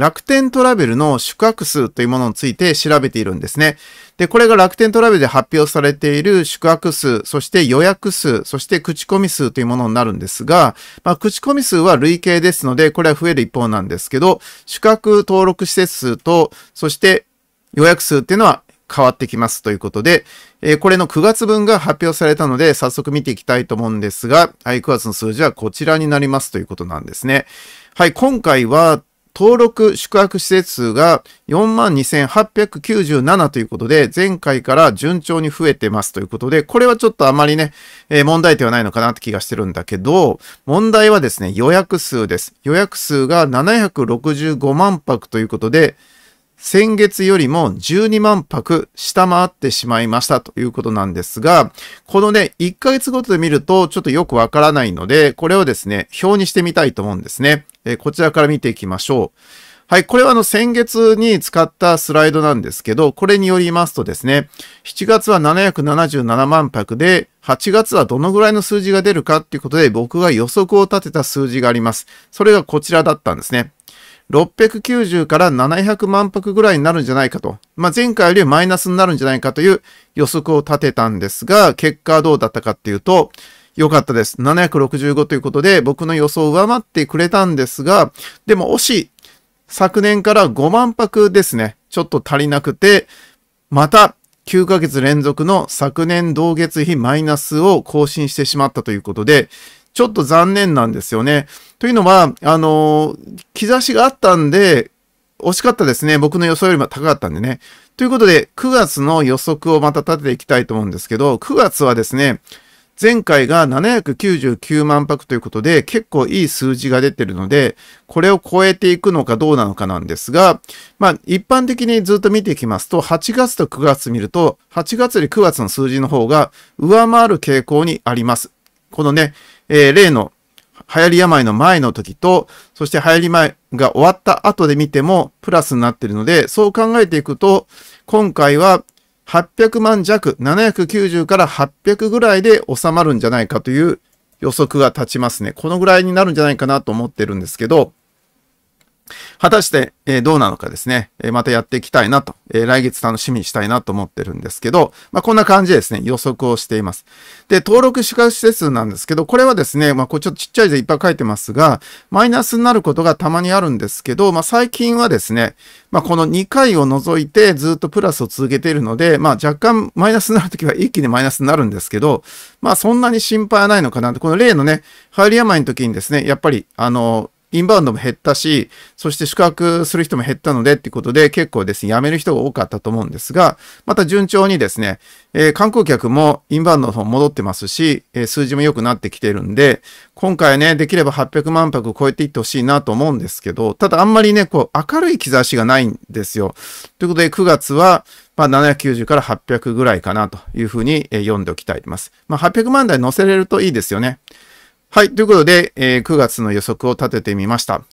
楽天トラベルの宿泊数というものについて調べているんですね。で、これが楽天トラベルで発表されている宿泊数、そして予約数、そして口コミ数というものになるんですが、まあ、口コミ数は累計ですので、これは増える一方なんですけど、宿泊登録施設数と、そして予約数っていうのは変わってきますということで、えー、これの9月分が発表されたので、早速見ていきたいと思うんですが、はい、9月の数字はこちらになりますということなんですね。はい、今回は登録宿泊施設数が42,897ということで、前回から順調に増えてますということで、これはちょっとあまりね、えー、問題点はないのかなって気がしてるんだけど、問題はですね、予約数です。予約数が765万泊ということで、先月よりも12万泊下回ってしまいましたということなんですが、このね、1ヶ月ごとで見るとちょっとよくわからないので、これをですね、表にしてみたいと思うんですね。えー、こちらから見ていきましょう。はい、これはあの先月に使ったスライドなんですけど、これによりますとですね、7月は777万泊で、8月はどのぐらいの数字が出るかっていうことで僕が予測を立てた数字があります。それがこちらだったんですね。690から700万泊ぐらいになるんじゃないかと。まあ、前回よりマイナスになるんじゃないかという予測を立てたんですが、結果はどうだったかっていうと、良かったです。765ということで、僕の予想を上回ってくれたんですが、でも惜しい。昨年から5万泊ですね。ちょっと足りなくて、また9ヶ月連続の昨年同月比マイナスを更新してしまったということで、ちょっと残念なんですよね。というのは、あの兆しがあったんで、惜しかったですね。僕の予想よりも高かったんでね。ということで、9月の予測をまた立てていきたいと思うんですけど、9月はですね、前回が799万泊ということで、結構いい数字が出てるので、これを超えていくのかどうなのかなんですが、まあ、一般的にずっと見ていきますと、8月と9月見ると、8月より9月の数字の方が上回る傾向にあります。このね、えー、例の流行り病の前の時と、そして流行り前が終わった後で見てもプラスになっているので、そう考えていくと、今回は800万弱、790から800ぐらいで収まるんじゃないかという予測が立ちますね。このぐらいになるんじゃないかなと思ってるんですけど、果たして、え、どうなのかですね、え、またやっていきたいなと、え、来月楽しみにしたいなと思ってるんですけど、まあ、こんな感じですね、予測をしています。で、登録宿泊施設なんですけど、これはですね、まあ、これちょっとちっちゃい字いっぱい書いてますが、マイナスになることがたまにあるんですけど、まあ、最近はですね、まあ、この2回を除いてずっとプラスを続けているので、まあ、若干マイナスになるときは一気にマイナスになるんですけど、まあ、そんなに心配はないのかなと。この例のね、流行り病の時にですね、やっぱり、あの、インバウンドも減ったし、そして宿泊する人も減ったのでっていうことで結構ですね、辞める人が多かったと思うんですが、また順調にですね、えー、観光客もインバウンドの方戻ってますし、えー、数字も良くなってきてるんで、今回ね、できれば800万泊超えていってほしいなと思うんですけど、ただあんまりね、こう明るい兆しがないんですよ。ということで9月は、まあ、790から800ぐらいかなというふうに、読んでおきたいと思います。まあ、800万台乗せれるといいですよね。はい。ということで、えー、9月の予測を立ててみました。